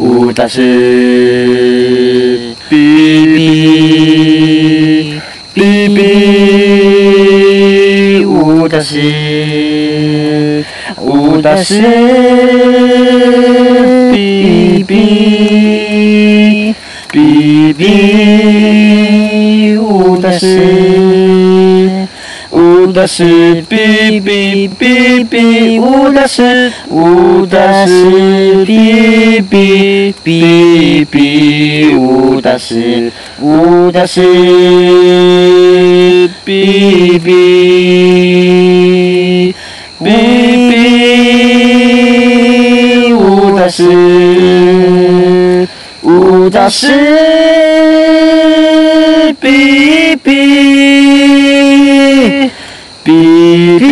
五大师，哔哔哔哔，五大师，五大师，哔哔哔哔，五大师。五大师，哔哔哔哔，五大师，五大师，哔哔哔哔，五大师，五大师，哔哔哔哔，五大师，五大师，哔哔。哔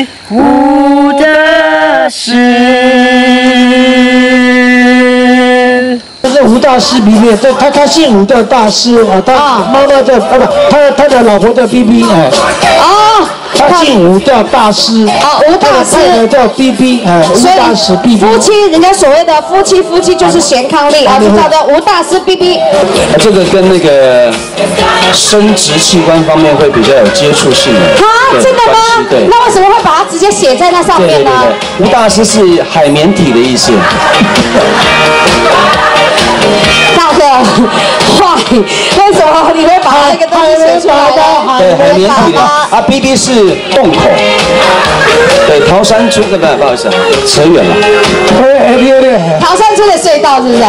哔，吴大师。这是吴大师 B B，这他他姓吴叫大师啊，他妈妈叫啊不，他他的老婆叫 B B 哎。哦。他姓吴叫大师。啊，吴大师。他的叫 B B 哎，吴大师 B B。夫妻，人家所谓的夫妻，夫妻就是贤康力啊，就叫做吴大师 B B。这个跟那个生殖器官方面会比较有接触性的。啊，真的吗？对。那为什么会把它直接写在那上面呢？吴大师是海绵体的意思。大哥，坏，为什么你会把那个东西写出来呢？对，海绵体的啊，B B 是洞口。对，桃山村的不不好意思，扯远了。哎哎，对对。桃山村的隧道是不是？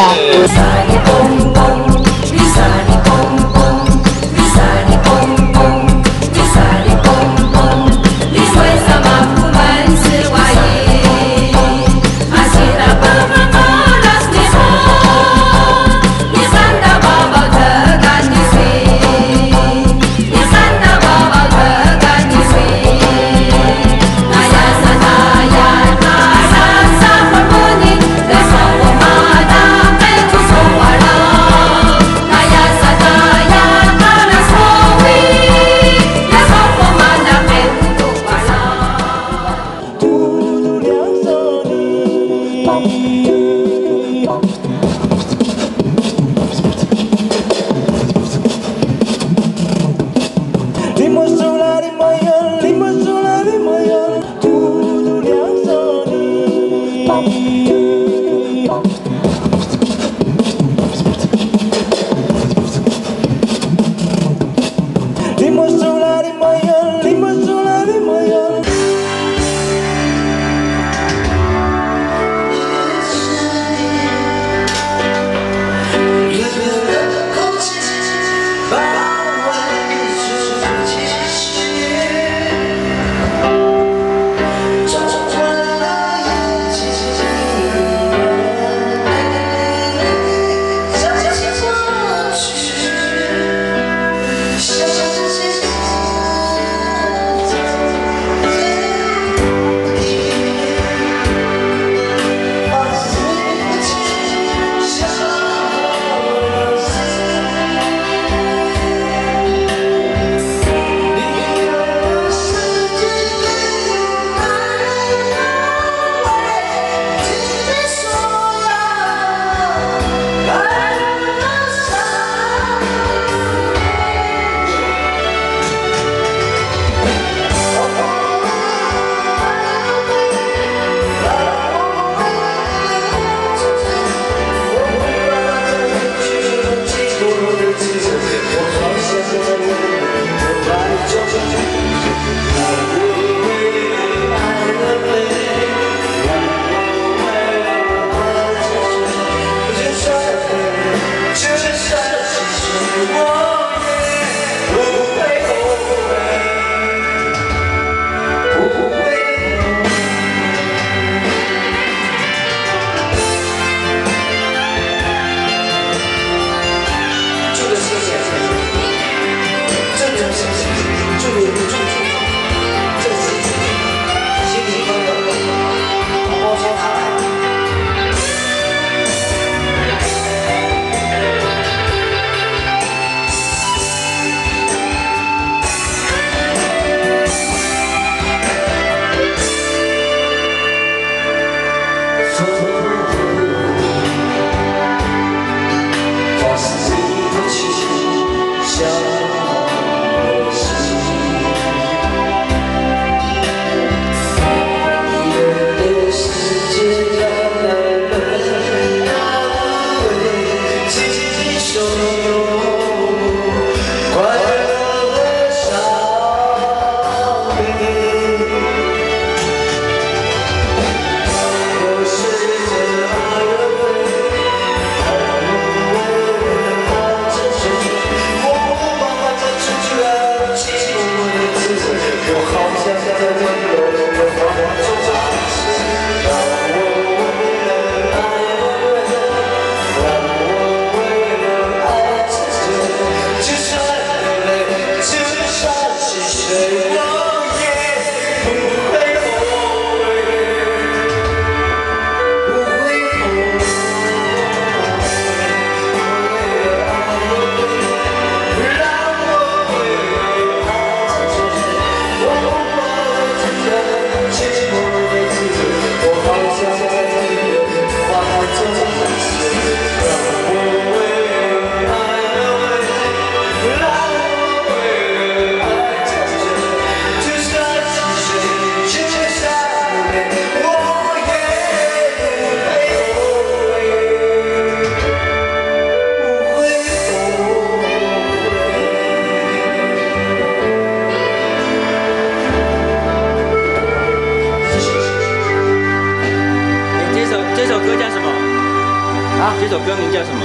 这首歌名叫什么？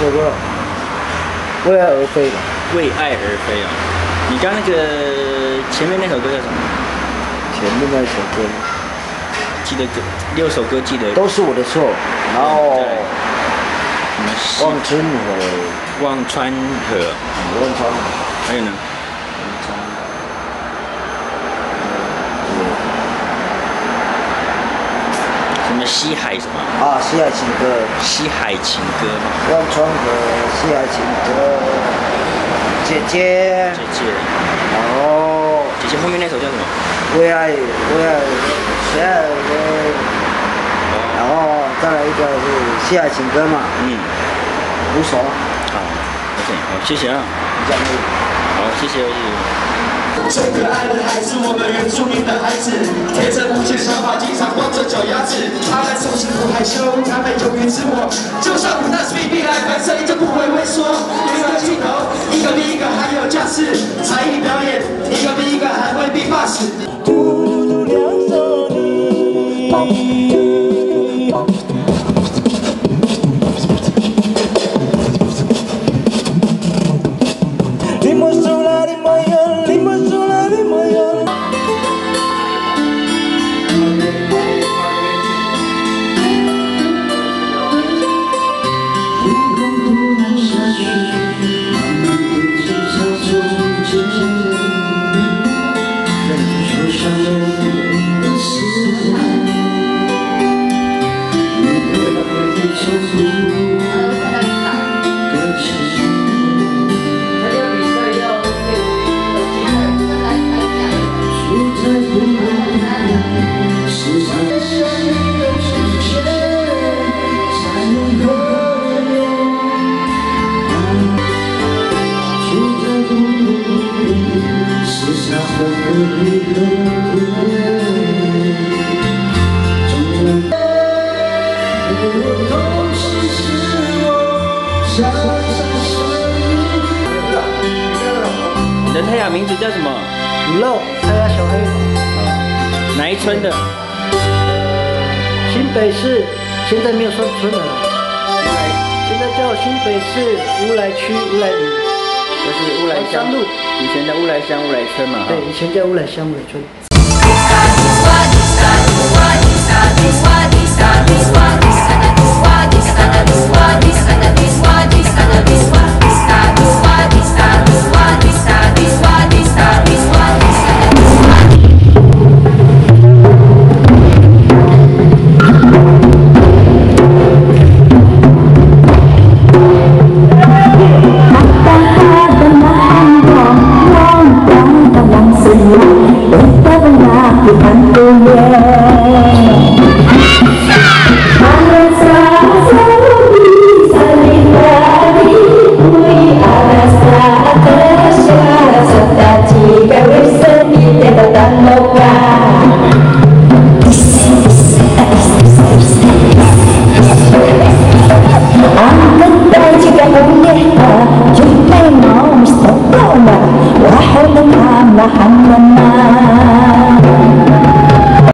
这首歌为爱而飞吧。为爱而飞哦。你刚那个前面那首歌叫什么？前面那首歌记得歌六首歌记得。都是我的错。然后什么？望春河。望川河。望川河。还有呢？么西海什么？啊，西海情歌。西海情歌嘛。望川河，西海情歌。姐姐。姐姐。哦。姐姐后面那首叫什么？为爱，为爱，谁爱为。然后再来一个是西海情歌嘛。嗯。无所。好，OK，好，谢谢啊。这样好，谢谢。最可爱的还是，我们原住民的孩子，天真无邪想法，经常光着脚丫子。他们总是不害羞，他们勇于自我，就像武大 speed 来反射，一就不会畏缩。叫什么？五漏，太阳小黑。哪一村的？新北市，现在没有说村了，现在叫新北市乌来区乌来里，就是乌来乡路，以前叫乌来乡乌来村嘛。对，以前叫乌来乡乌来村。Oh, God.